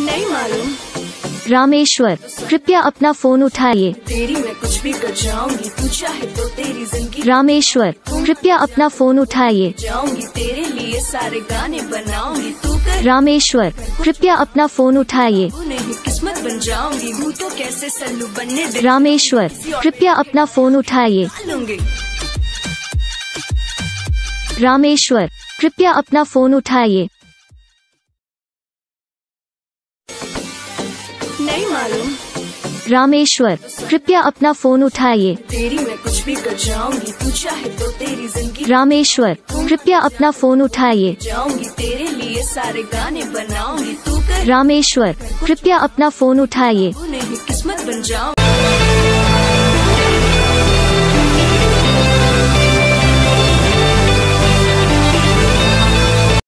नहीं मालूम। रामेश्वर कृपया अपना फ़ोन उठाइए। तेरी मैं कुछ भी कर जाऊँगी तू चाहे तो तेरी ज़िंदगी। रामेश्वर कृपया अपना फ़ोन उठाइए। जाऊँगी तेरे लिए सारे गाने बनाऊँगी तू कर। रामेश्वर कृपया अपना फ़ोन उठाइए। नहीं किस्मत बन जाऊँगी हूँ तो कैसे सल्लू बनने दे रामेश्वर कृपया अपना फ़ोन उठाइए। रामेश्वर कृपया अपना फ़ोन उठाइए। नहीं मालूम। रामेश्वर कृपया अपना फ़ोन उठाइए। तेरी मैं कुछ भी कर जाऊँगी तू चाहे तो तेरी ज़िंदगी। रामेश्वर कृपया अपना फ़ोन उठाइए। जाऊँगी तेरे लिए सारे गाने बनाऊँगी तू कर। रामेश्वर कृपया अपना फ़ोन उठाइए। नहीं किस्मत बन जाऊँगी।